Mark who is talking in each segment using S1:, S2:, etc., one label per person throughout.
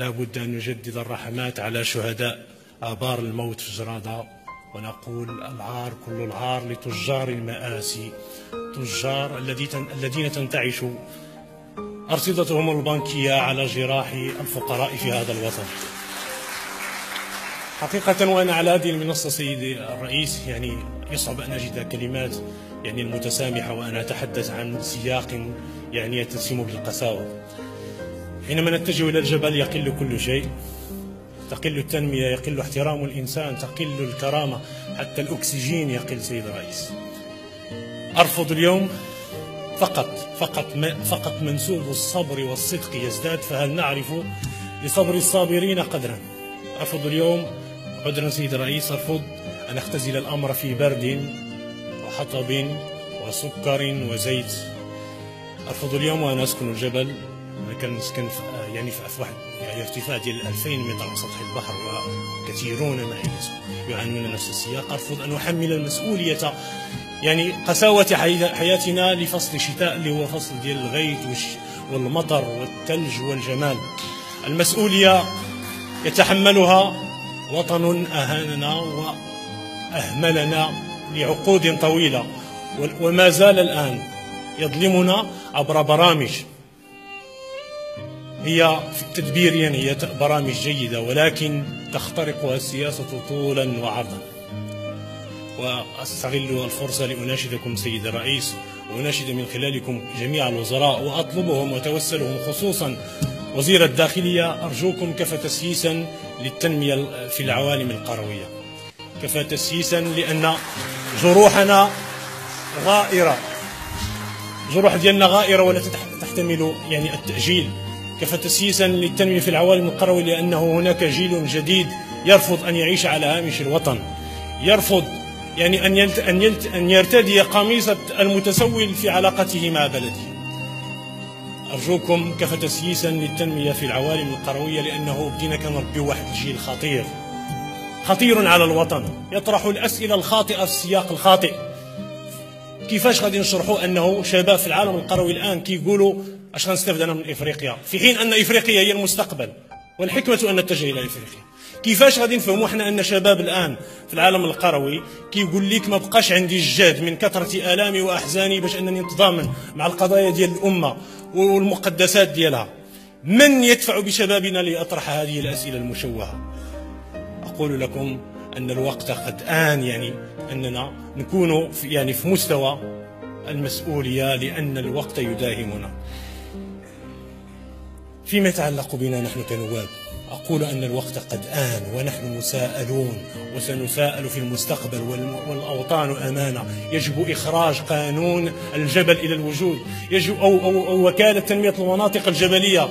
S1: لا بد أن نجدد الرحمات على شهداء آبار الموت في جرادة ونقول العار كل العار لتجار المآسي تجار الذين تنتعش أرصدتهم البنكية على جراح الفقراء في هذا الوطن. حقيقة وأنا على هذه المنصة سيدي الرئيس يعني يصعب أن أجد كلمات يعني المتسامحة وأنا أتحدث عن سياق يعني يتسم بالقساوة. حينما نتجه إلى الجبل يقل كل شيء. تقل التنمية يقل احترام الإنسان تقل الكرامة. حتى الأكسجين يقل سيد الرئيس. أرفض اليوم فقط فقط فقط منسوب الصبر والصدق يزداد. فهل نعرف لصبر الصابرين قدرا؟ أرفض اليوم عذرا سيد الرئيس. أرفض أن أختزل الأمر في برد وحطب وسكر وزيت. أرفض اليوم وأنا أسكن الجبل. أنا كان نسكن يعني في واحد يعني ارتفاع ديال 2000 متر عن سطح البحر وكثيرون معي يعانون نفس السياق. أرفض أن أحمل المسؤولية يعني قساوة حياتنا لفصل الشتاء اللي هو فصل ديال الغيث والمطر والثلج والجمال. المسؤولية يتحملها وطن أهاننا وأهملنا لعقود طويلة وما زال الآن يظلمنا عبر برامج هي تدبيريا هي برامج جيدة ولكن تخترقها السياسة طولا وعرضا. وأستغل الفرصة لأناشدكم سيد الرئيس وأناشد من خلالكم جميع الوزراء وأطلبهم وتوسلهم خصوصا وزير الداخلية. أرجوكم كفى تسييسا للتنمية في العوالم القروية. كفى تسييسا لأن جروحنا غائرة. جروح ديالنا غائرة ولا تحتمل يعني التأجيل. كفى تسييسا للتنمية في العوالم القروية لأنه هناك جيل جديد يرفض أن يعيش على هامش الوطن. يرفض يعني أن أن أن يرتدي قميص المتسول في علاقته مع بلده. أرجوكم كفى تسييسا للتنمية في العوالم القروية لأنه بدينا كنربي واحد الجيل خطير. خطير على الوطن. يطرح الأسئلة الخاطئة في السياق الخاطئ. كيفاش غادي نشرحوا أنه شباب في العالم القروي الآن كيقولوا اش غنستافد أنا من إفريقيا؟ في حين أن إفريقيا هي المستقبل والحكمة أن نتجه إلى إفريقيا. كيفاش غادي نفهموا حنا أن شباب الآن في العالم القروي كيقول لك ما بقاش عندي الجهد من كثرة آلامي وأحزاني باش أنني نتضامن مع القضايا ديال الأمة والمقدسات ديالها؟ من يدفع بشبابنا لأطرح هذه الأسئلة المشوهة؟ أقول لكم أن الوقت قد آن يعني أننا نكون في يعني في مستوى المسؤولية لأن الوقت يداهمنا. فيما يتعلق بنا نحن كنواب. أقول أن الوقت قد آن ونحن مساءلون وسنساءل في المستقبل والأوطان أمانة يجب إخراج قانون الجبل إلى الوجود. يجب أو, أو, أو وكالة تنمية المناطق الجبلية.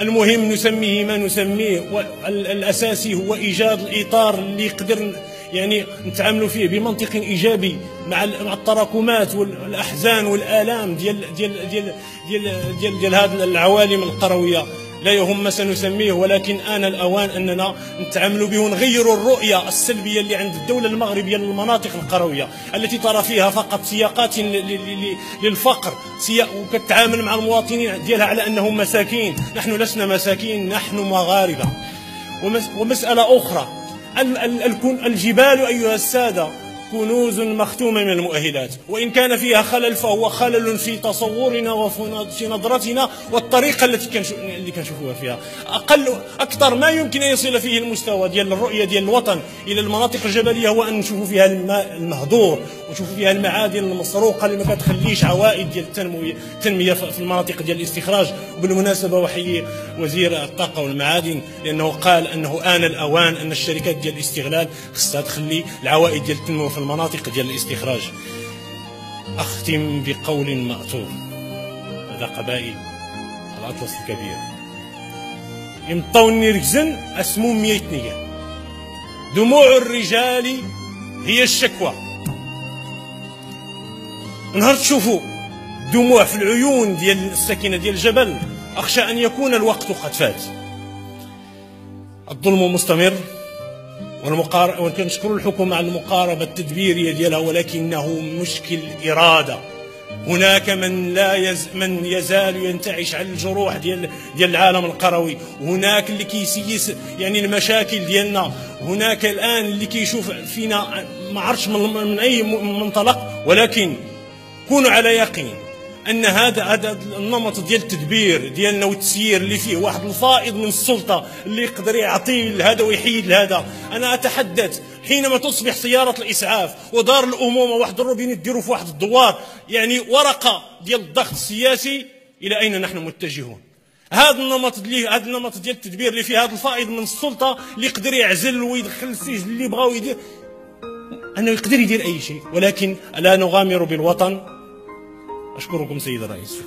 S1: المهم نسميه ما نسميه الأساسي هو إيجاد الإطار اللي يقدر يعني نتعاملوا فيه بمنطق إيجابي مع مع التراكمات والأحزان والآلام ديال ديال ديال ديال ديال, ديال هذه العوالم القروية. لا يهم ما سنسميه ولكن آن الأوان أننا نتعاملوا به ونغيروا الرؤية السلبية اللي عند الدولة المغربية للمناطق القروية التي ترى فيها فقط سياقات للفقر وكتعامل مع المواطنين ديالها على أنهم مساكين. نحن لسنا مساكين نحن مغاربة. ومسألة أخرى الجبال أيها السادة. كنوز مختومة من المؤهلات. وإن كان فيها خلل فهو خلل في تصورنا وفي نظرتنا والطريقة التي اللي كنشوفوها فيها. أقل أكثر ما يمكن أن يصل فيه المستوى ديال الرؤية ديال الوطن إلى المناطق الجبلية هو أن نشوفوا فيها الماء المهدور ونشوفوا فيها المعادن المسروقة اللي ما كتخليش عوائد ديال التنمية في المناطق ديال الاستخراج. وبالمناسبة وحيي وزير الطاقة والمعادن لأنه قال أنه آن الأوان أن الشركات ديال الاستغلال خصها تخلي العوائد ديال التنمية في المناطق ديال الاستخراج. أختم بقول مأثور. هذا قبائل الأطلس الكبير. يمطون ركزن أسمو ميت نية. دموع الرجال هي الشكوى. نهار تشوفوا دموع في العيون ديال السكينة ديال الجبل. أخشى أن يكون الوقت قد فات. الظلم مستمر. والمقار... وكنشكر الحكومة على المقاربة التدبيرية ديالها ولكنه مشكل إرادة. هناك من لا يز من يزال ينتعش على الجروح ديال ديال العالم القروي. هناك اللي كيسيس يعني المشاكل ديالنا. هناك الآن اللي كيشوف فينا ما عرفش من, من أي منطلق ولكن كونوا على يقين. إن هذا هذا النمط ديال التدبير ديالنا والتسيير اللي فيه واحد الفائض من السلطة اللي يقدر يعطي لهذا ويحيد لهذا. أنا أتحدث حينما تصبح سيارة الإسعاف ودار الأمومة واحد الروبين يديروا في واحد الدوار يعني ورقة ديال الضغط السياسي إلى أين نحن متجهون؟ هذا النمط اللي هذا النمط ديال التدبير اللي فيه هذا الفائض من السلطة اللي يقدر يعزل ويدخل السجن اللي بغاو يدير أنه يقدر يدير أي شيء ولكن ألا نغامر بالوطن؟ أشكركم سيد الرئيس